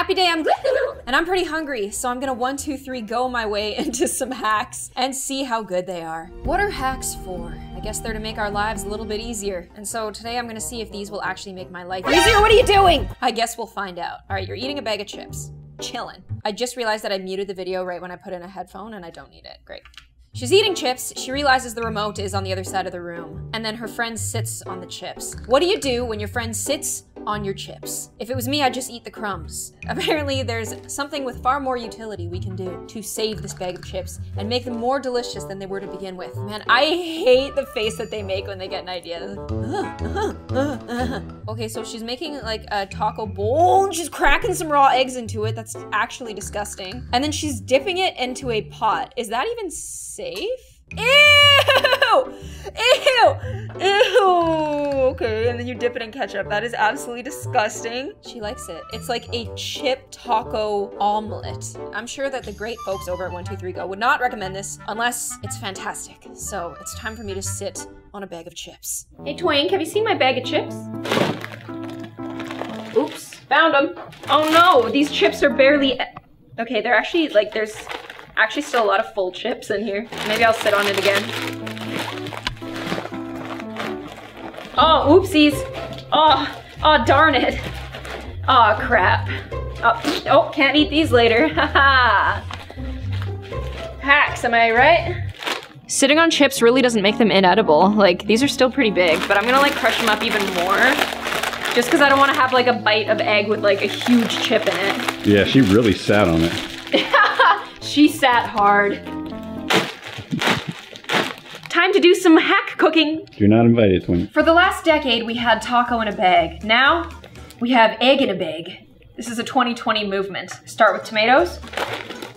Happy day, I'm and I'm pretty hungry, so I'm gonna one, two, three, go my way into some hacks and see how good they are. What are hacks for? I guess they're to make our lives a little bit easier. And so today I'm gonna see if these will actually make my life easier. What are you doing? I guess we'll find out. All right, you're eating a bag of chips. Chillin'. I just realized that I muted the video right when I put in a headphone and I don't need it. Great. She's eating chips. She realizes the remote is on the other side of the room. And then her friend sits on the chips. What do you do when your friend sits on your chips? If it was me, I'd just eat the crumbs. Apparently, there's something with far more utility we can do to save this bag of chips and make them more delicious than they were to begin with. Man, I hate the face that they make when they get an idea. okay, so she's making like a taco bowl and she's cracking some raw eggs into it. That's actually disgusting. And then she's dipping it into a pot. Is that even safe? Ew! Ew! Ew! Okay, and then you dip it in ketchup. That is absolutely disgusting. She likes it. It's like a chip taco omelet. I'm sure that the great folks over at 123go would not recommend this unless it's fantastic. So it's time for me to sit on a bag of chips. Hey Twink, have you seen my bag of chips? Oops, found them. Oh no, these chips are barely... Okay, they're actually, like, there's actually still a lot of full chips in here. Maybe I'll sit on it again. Oh, oopsies. Oh, oh, darn it. Oh, crap. Oh, oh can't eat these later. Haha. Hacks, am I right? Sitting on chips really doesn't make them inedible. Like, these are still pretty big, but I'm gonna like crush them up even more. Just because I don't want to have like a bite of egg with like a huge chip in it. Yeah, she really sat on it. She sat hard. Time to do some hack cooking. You're not invited, Twin. For the last decade, we had taco in a bag. Now, we have egg in a bag. This is a 2020 movement. Start with tomatoes.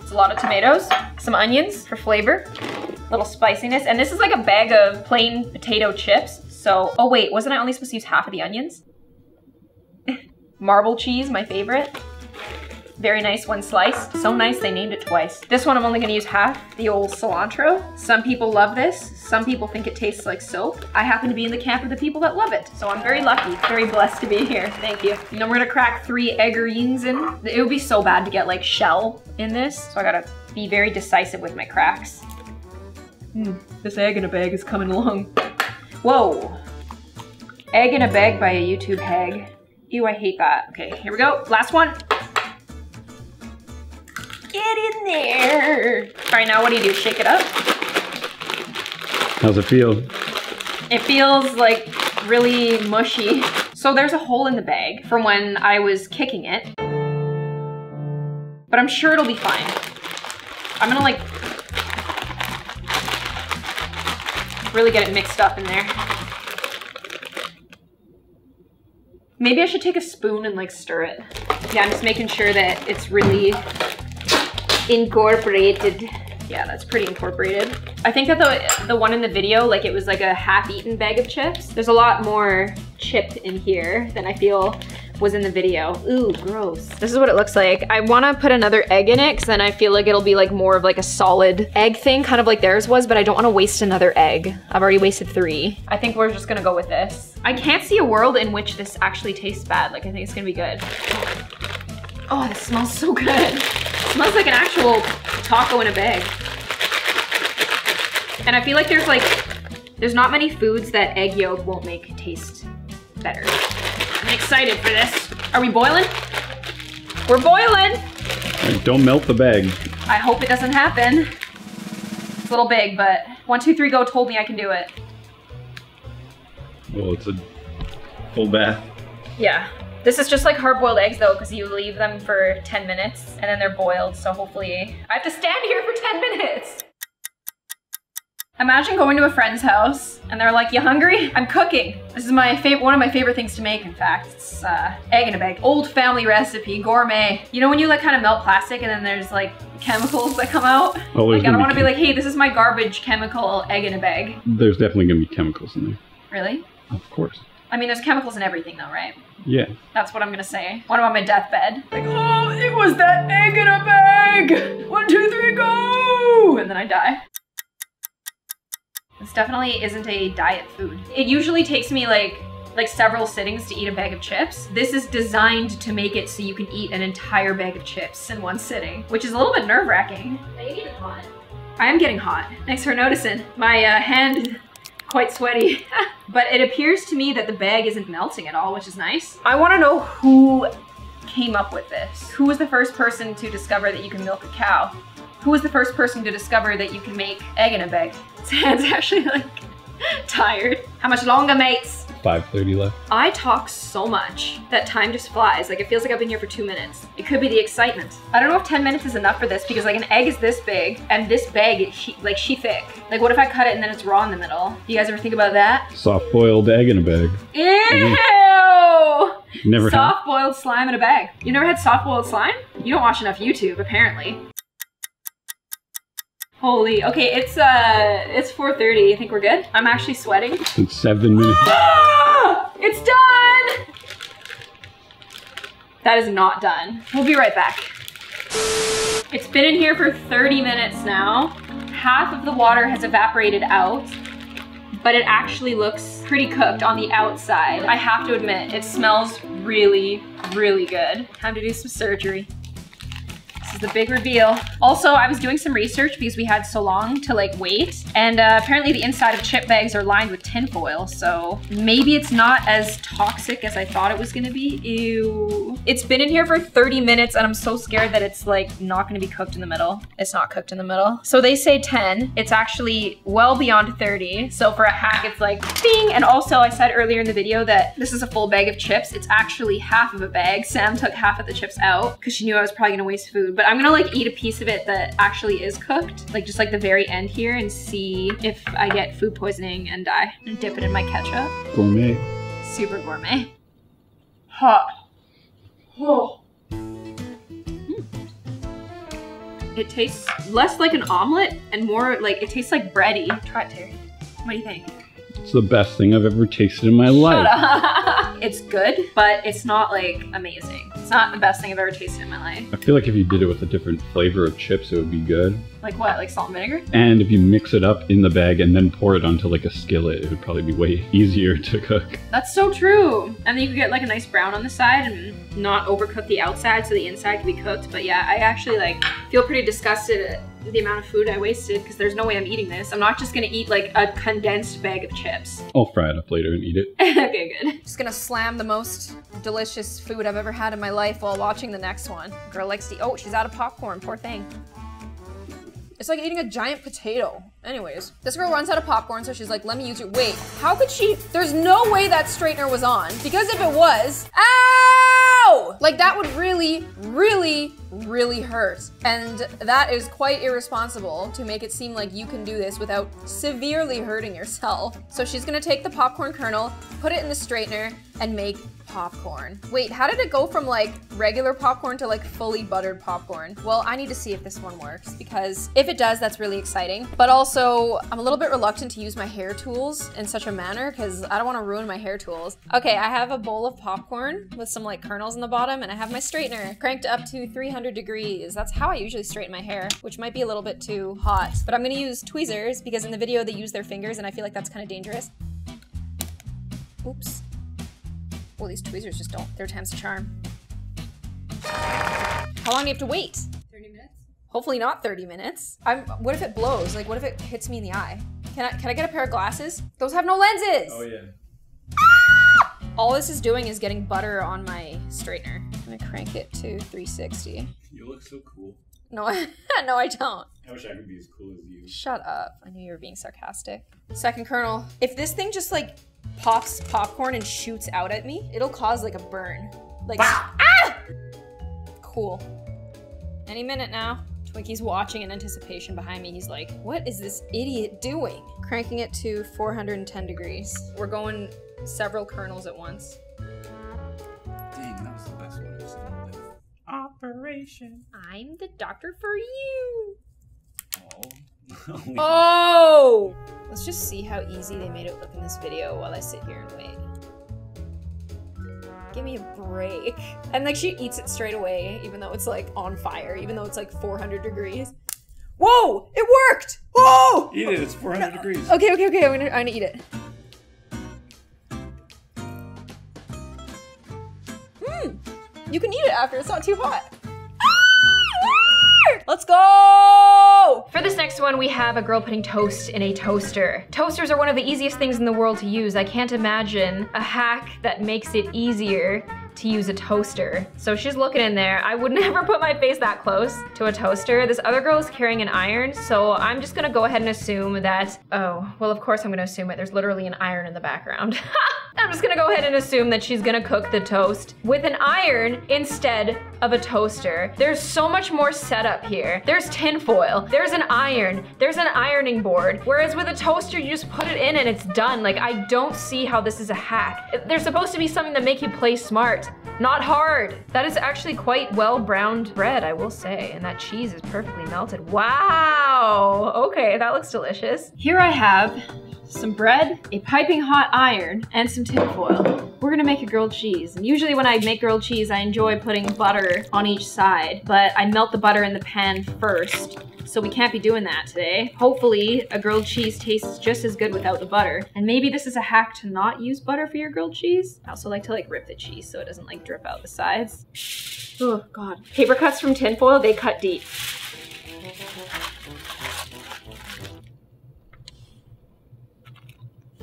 It's a lot of tomatoes. Some onions for flavor. A little spiciness. And this is like a bag of plain potato chips. So, oh wait, wasn't I only supposed to use half of the onions? Marble cheese, my favorite. Very nice one slice. So nice they named it twice. This one I'm only gonna use half, the old cilantro. Some people love this. Some people think it tastes like soap. I happen to be in the camp of the people that love it. So I'm very lucky, very blessed to be here. Thank you. And then we're gonna crack three eggerines in. It would be so bad to get like shell in this. So I gotta be very decisive with my cracks. Mm, this egg in a bag is coming along. Whoa. Egg in a bag by a YouTube hag. Ew, I hate that. Okay, here we go. Last one. Get in there. All right, now what do you do? Shake it up? How's it feel? It feels like really mushy. So there's a hole in the bag from when I was kicking it. But I'm sure it'll be fine. I'm gonna like really get it mixed up in there. Maybe I should take a spoon and like stir it. Yeah, I'm just making sure that it's really incorporated. Yeah, that's pretty incorporated. I think that the, the one in the video, like it was like a half-eaten bag of chips. There's a lot more chip in here than I feel was in the video. Ooh, gross. This is what it looks like. I wanna put another egg in it because then I feel like it'll be like more of like a solid egg thing, kind of like theirs was, but I don't wanna waste another egg. I've already wasted three. I think we're just gonna go with this. I can't see a world in which this actually tastes bad. Like I think it's gonna be good. Oh, this smells so good. Smells like an actual taco in a bag. And I feel like there's like, there's not many foods that egg yolk won't make taste better. I'm excited for this. Are we boiling? We're boiling. Don't melt the bag. I hope it doesn't happen. It's a little big, but one, two, three, go told me I can do it. Well, it's a full bath. Yeah, this is just like hard-boiled eggs though, because you leave them for 10 minutes and then they're boiled, so hopefully I have to stand here for 10 minutes. Imagine going to a friend's house and they're like, you hungry? I'm cooking. This is my favorite, one of my favorite things to make, in fact. It's uh, egg in a bag. Old family recipe, gourmet. You know when you like kind of melt plastic and then there's like chemicals that come out? Oh, like I don't want to be like, hey, this is my garbage chemical egg in a bag. There's definitely gonna be chemicals in there. Really? Of course. I mean, there's chemicals in everything though, right? Yeah. That's what I'm gonna say. When I'm on my deathbed. Like, oh, it was that egg in a bag! One, two, three, go! And then I die. This definitely isn't a diet food. It usually takes me like like several sittings to eat a bag of chips. This is designed to make it so you can eat an entire bag of chips in one sitting, which is a little bit nerve wracking. I'm getting hot. I am getting hot. Thanks for noticing. My uh, hand is quite sweaty. but it appears to me that the bag isn't melting at all, which is nice. I wanna know who came up with this. Who was the first person to discover that you can milk a cow? Who was the first person to discover that you can make egg in a bag? Hand's actually like tired. How much longer, mates? 5.30 left. I talk so much that time just flies. Like it feels like I've been here for two minutes. It could be the excitement. I don't know if 10 minutes is enough for this because like an egg is this big and this bag is she, like she thick. Like what if I cut it and then it's raw in the middle? You guys ever think about that? Soft boiled egg in a bag. Ew! Never had. Soft boiled slime in a bag. You never had soft boiled slime? You don't watch enough YouTube, apparently. Holy, okay, it's uh, it's 4.30, I think we're good. I'm actually sweating. In seven minutes. Ah! It's done! That is not done. We'll be right back. It's been in here for 30 minutes now. Half of the water has evaporated out, but it actually looks pretty cooked on the outside. I have to admit, it smells really, really good. Time to do some surgery. The big reveal. Also, I was doing some research because we had so long to like wait. And uh, apparently the inside of chip bags are lined with tinfoil. So maybe it's not as toxic as I thought it was gonna be. Ew. It's been in here for 30 minutes and I'm so scared that it's like not gonna be cooked in the middle. It's not cooked in the middle. So they say 10. It's actually well beyond 30. So for a hack, it's like bing. And also I said earlier in the video that this is a full bag of chips. It's actually half of a bag. Sam took half of the chips out because she knew I was probably gonna waste food. But I'm gonna like eat a piece of it that actually is cooked, like just like the very end here and see if I get food poisoning and die. And dip it in my ketchup. Gourmet. Super gourmet. Hot. Oh. Mm. It tastes less like an omelet and more like, it tastes like bready. Try it, Terry. What do you think? It's the best thing I've ever tasted in my life. it's good, but it's not like amazing. It's not the best thing I've ever tasted in my life. I feel like if you did it with a different flavor of chips, it would be good. Like what? Like salt and vinegar? And if you mix it up in the bag and then pour it onto like a skillet, it would probably be way easier to cook. That's so true. And then you could get like a nice brown on the side and not overcook the outside so the inside can be cooked. But yeah, I actually like feel pretty disgusted at the amount of food I wasted because there's no way I'm eating this. I'm not just gonna eat like a condensed bag of chips. I'll fry it up later and eat it. okay, good. Just gonna slam the most delicious food I've ever had in my life while watching the next one. Girl likes to, oh, she's out of popcorn, poor thing. It's like eating a giant potato. Anyways, this girl runs out of popcorn, so she's like, let me use your, wait, how could she, there's no way that straightener was on. Because if it was, ow! Like that would really, really, really hurt. And that is quite irresponsible to make it seem like you can do this without severely hurting yourself. So she's gonna take the popcorn kernel, put it in the straightener, and make popcorn. Wait, how did it go from like regular popcorn to like fully buttered popcorn? Well, I need to see if this one works because if it does, that's really exciting. But also, I'm a little bit reluctant to use my hair tools in such a manner because I don't want to ruin my hair tools. Okay, I have a bowl of popcorn with some like kernels in the bottom and I have my straightener cranked up to 300 degrees. That's how I usually straighten my hair, which might be a little bit too hot. But I'm gonna use tweezers because in the video they use their fingers and I feel like that's kind of dangerous. Oops. Well, these tweezers just don't. They're times the charm. How long do you have to wait? 30 minutes. Hopefully not 30 minutes. I'm. What if it blows? Like, what if it hits me in the eye? Can I? Can I get a pair of glasses? Those have no lenses. Oh, yeah. All this is doing is getting butter on my straightener. I'm gonna crank it to 360. You look so cool. No, no, I don't. I wish I could be as cool as you. Shut up. I knew you were being sarcastic. Second kernel. If this thing just like pops popcorn and shoots out at me, it'll cause like a burn. Like, ah! Cool. Any minute now. Twinkie's watching in anticipation behind me. He's like, what is this idiot doing? Cranking it to 410 degrees. We're going several kernels at once. Dang, that was the best one I've seen in. Operation. I'm the doctor for you. Oh. Oh! Let's just see how easy they made it look in this video while I sit here and wait give me a break. And like she eats it straight away, even though it's like on fire, even though it's like 400 degrees. Whoa! It worked! Whoa! Eat it, it's 400 no. degrees. Okay, okay, okay, I'm gonna, I'm gonna eat it. Mmm! You can eat it after, it's not too hot. Ah! Let's go! For this next one, we have a girl putting toast in a toaster. Toasters are one of the easiest things in the world to use. I can't imagine a hack that makes it easier to use a toaster. So she's looking in there. I would never put my face that close to a toaster. This other girl is carrying an iron, so I'm just gonna go ahead and assume that, oh, well of course I'm gonna assume it. There's literally an iron in the background. I'm just gonna go ahead and assume that she's gonna cook the toast with an iron instead of a toaster. There's so much more setup here. There's tinfoil, there's an iron, there's an ironing board. Whereas with a toaster, you just put it in and it's done. Like, I don't see how this is a hack. There's supposed to be something that make you play smart, not hard. That is actually quite well browned bread, I will say. And that cheese is perfectly melted. Wow, okay, that looks delicious. Here I have some bread, a piping hot iron, and some tinfoil. We're gonna make a grilled cheese. And usually when I make grilled cheese, I enjoy putting butter on each side, but I melt the butter in the pan first. So we can't be doing that today. Hopefully a grilled cheese tastes just as good without the butter. And maybe this is a hack to not use butter for your grilled cheese. I also like to like rip the cheese so it doesn't like drip out the sides. Oh God. Paper cuts from tinfoil, they cut deep.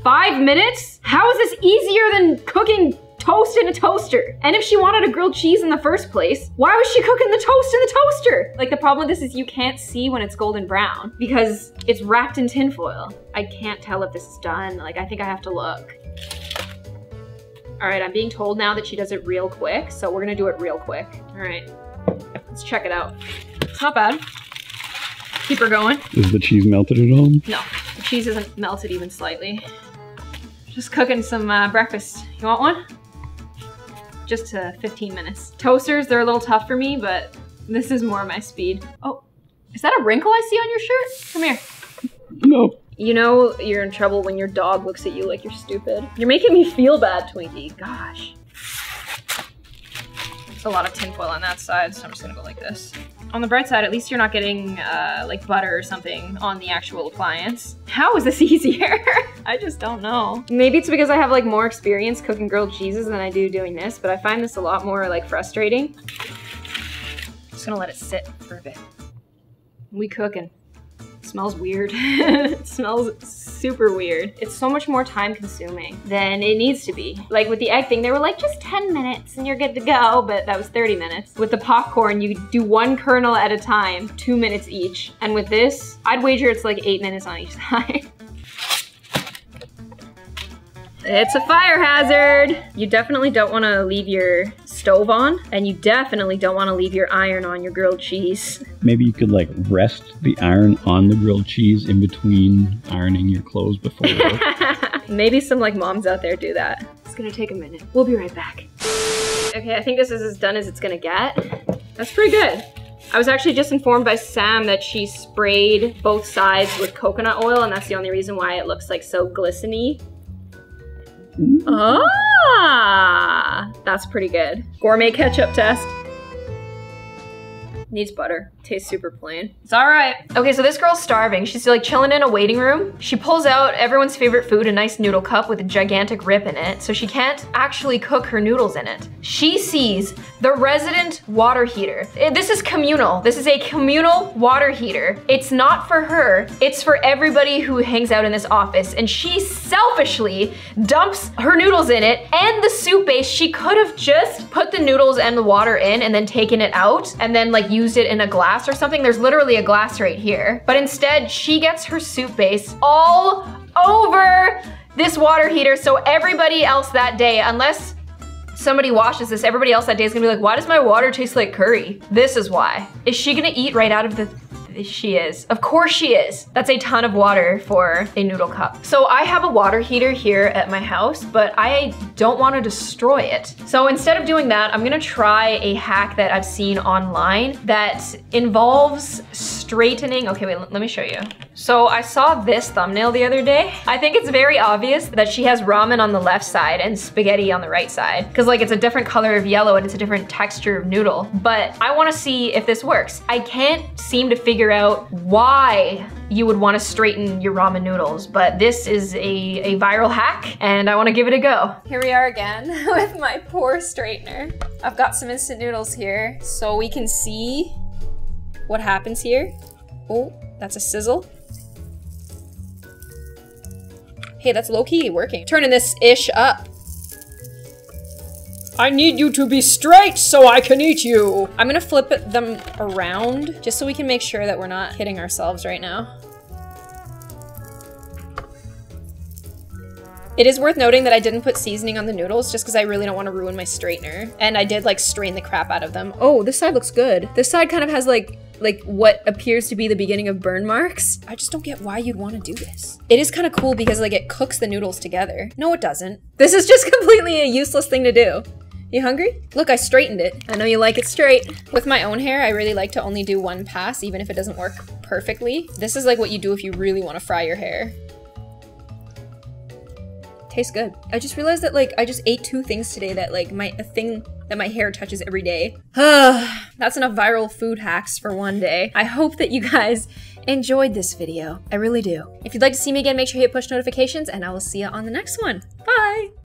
Five minutes? How is this easier than cooking toast in a toaster? And if she wanted a grilled cheese in the first place, why was she cooking the toast in the toaster? Like the problem with this is you can't see when it's golden brown because it's wrapped in tinfoil. I can't tell if this is done. Like I think I have to look. All right, I'm being told now that she does it real quick, so we're gonna do it real quick. All right, let's check it out. It's not bad. Keep her going. Is the cheese melted at all? No, the cheese isn't melted even slightly. Just cooking some uh, breakfast. You want one? Just uh, 15 minutes. Toasters, they're a little tough for me, but this is more my speed. Oh, is that a wrinkle I see on your shirt? Come here. No. You know you're in trouble when your dog looks at you like you're stupid. You're making me feel bad, Twinkie. Gosh. A lot of tinfoil on that side, so I'm just gonna go like this. On the bright side, at least you're not getting uh, like butter or something on the actual appliance. How is this easier? I just don't know. Maybe it's because I have like more experience cooking grilled cheeses than I do doing this, but I find this a lot more like frustrating. Just gonna let it sit for a bit. We cooking. Smells weird. it smells super weird. It's so much more time consuming than it needs to be. Like with the egg thing, they were like, just 10 minutes and you're good to go, but that was 30 minutes. With the popcorn, you do one kernel at a time, two minutes each. And with this, I'd wager it's like eight minutes on each side. It's a fire hazard. You definitely don't want to leave your stove on, and you definitely don't want to leave your iron on your grilled cheese. Maybe you could like rest the iron on the grilled cheese in between ironing your clothes before work. Maybe some like moms out there do that. It's gonna take a minute. We'll be right back. Okay, I think this is as done as it's gonna get. That's pretty good. I was actually just informed by Sam that she sprayed both sides with coconut oil and that's the only reason why it looks like so glisteny. Ah, that's pretty good. Gourmet ketchup test. Needs butter. Tastes super plain. It's all right. Okay, so this girl's starving. She's like chilling in a waiting room. She pulls out everyone's favorite food, a nice noodle cup with a gigantic rip in it, so she can't actually cook her noodles in it. She sees the resident water heater. Eh, This is communal. This is a communal water heater. It's not for her. It's for everybody who hangs out in this office, and she selfishly dumps her noodles in it and the soup base. She could have just put the noodles and the water in and then taken it out and then like used it in a glass or something. There's literally a glass right here. But instead, she gets her soup base all over this water heater so everybody else that day, unless somebody washes this, everybody else that day is gonna be like, why does my water taste like curry? This is why. Is she gonna eat right out of the she is. Of course she is. That's a ton of water for a noodle cup. So I have a water heater here at my house, but I don't want to destroy it. So instead of doing that, I'm gonna try a hack that I've seen online that involves straightening. Okay, wait, let me show you. So I saw this thumbnail the other day. I think it's very obvious that she has ramen on the left side and spaghetti on the right side. Cause like it's a different color of yellow and it's a different texture of noodle. But I wanna see if this works. I can't seem to figure figure out why you would want to straighten your ramen noodles, but this is a, a viral hack and I want to give it a go. Here we are again with my poor straightener. I've got some instant noodles here so we can see what happens here. Oh, that's a sizzle. Hey, that's low-key working. Turning this ish up. I need you to be straight so I can eat you. I'm gonna flip them around just so we can make sure that we're not hitting ourselves right now. It is worth noting that I didn't put seasoning on the noodles just because I really don't want to ruin my straightener. And I did like strain the crap out of them. Oh, this side looks good. This side kind of has like like what appears to be the beginning of burn marks. I just don't get why you'd want to do this. It is kind of cool because like it cooks the noodles together. No, it doesn't. This is just completely a useless thing to do. You hungry? Look, I straightened it. I know you like it straight. With my own hair, I really like to only do one pass, even if it doesn't work perfectly. This is like what you do if you really want to fry your hair. Tastes good. I just realized that like I just ate two things today that like my a thing that my hair touches every day. That's enough viral food hacks for one day. I hope that you guys enjoyed this video. I really do. If you'd like to see me again, make sure you hit push notifications and I will see you on the next one. Bye!